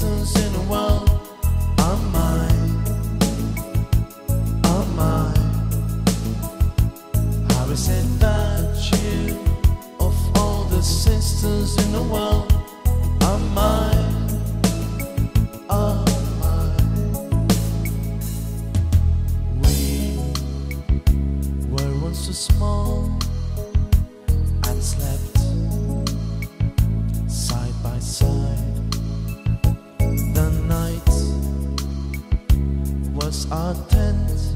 distance in the world, I'm mine. I'm mine. How is it that you, of all the sisters in the world, I'm mine? I'm mine. We were once so small and slept side by side. our tent.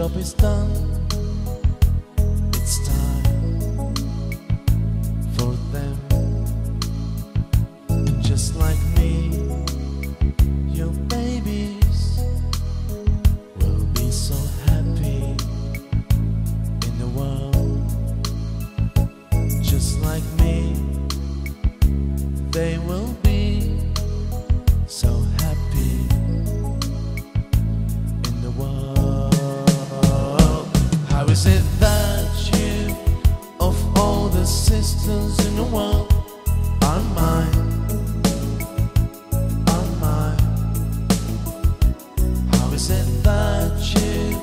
job is done. It's time for them, just like me. Your babies will be so happy in the world, just like me. They will. is it that you, of all the sisters in the world, are mine? Are mine? How is it that you,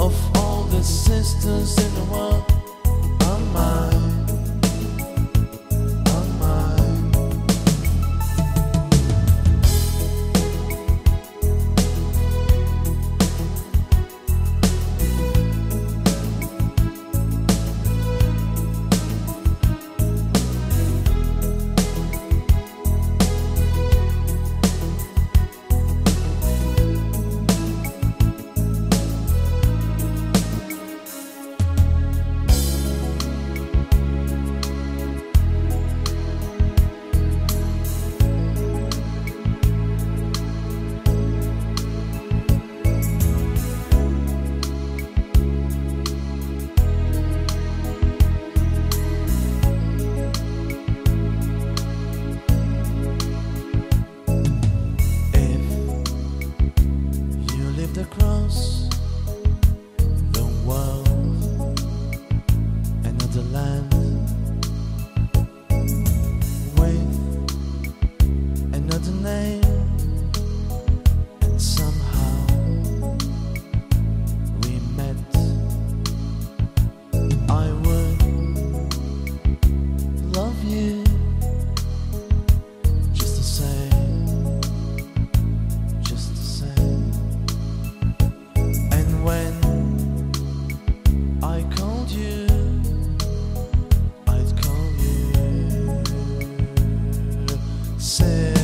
of all the in said.